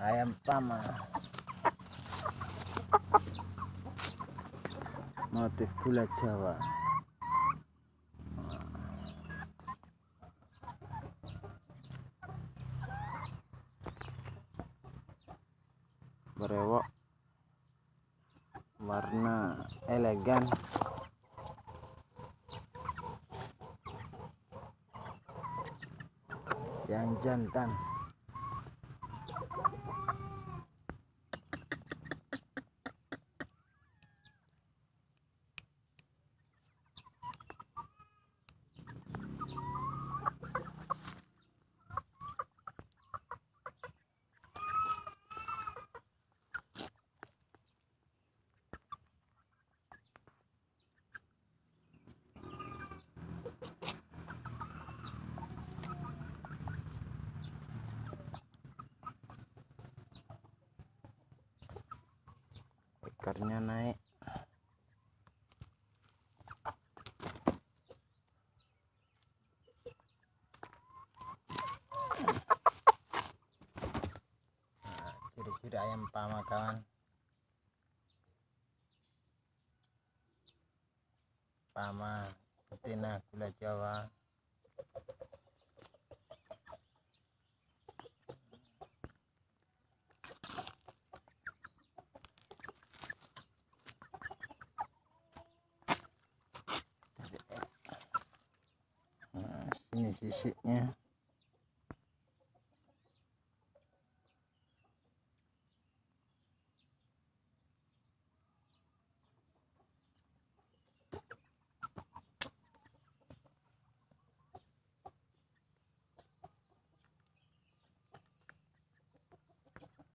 ayam pama. Motif gula jawa. Berewok. Warna elegan. Yang jantan ekornya naik. Nah, ciri-ciri ayam pama kawan. Pama betina gula jawa sini sisiknya